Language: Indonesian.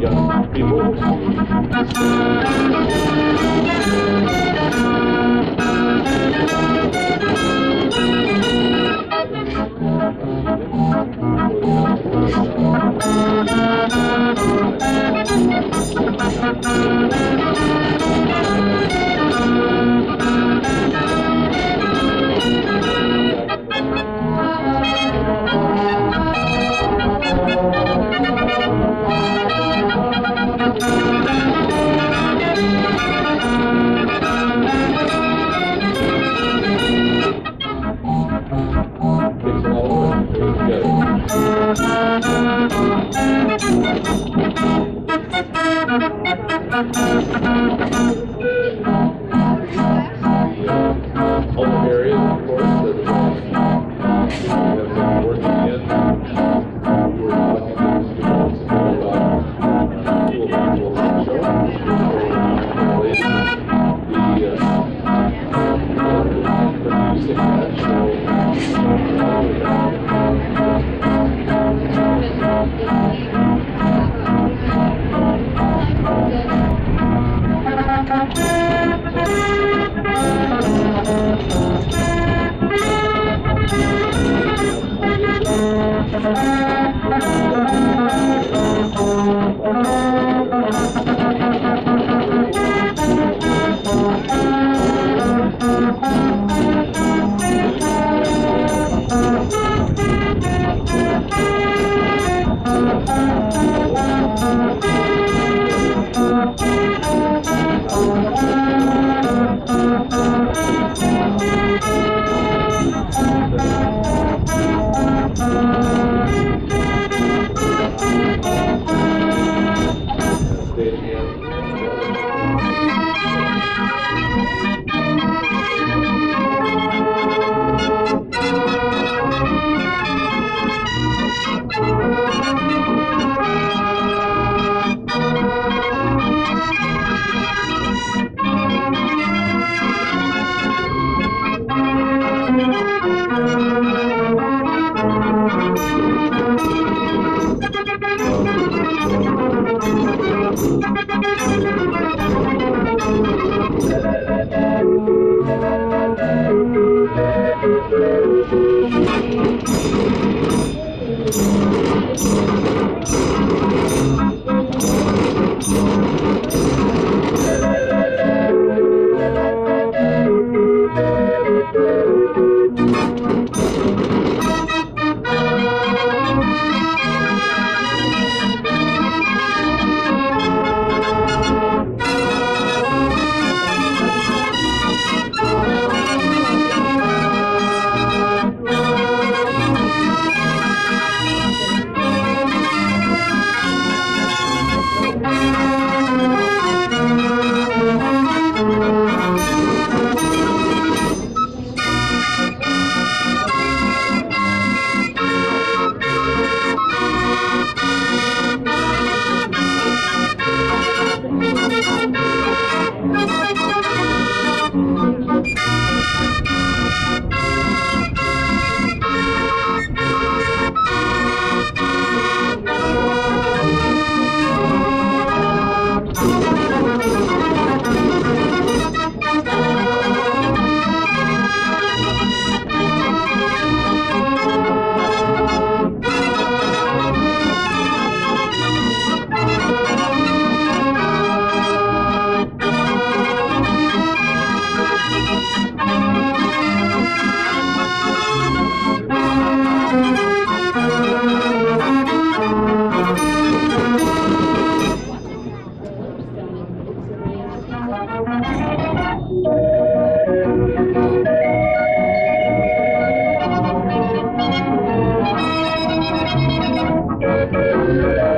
young people. Takes touch. Música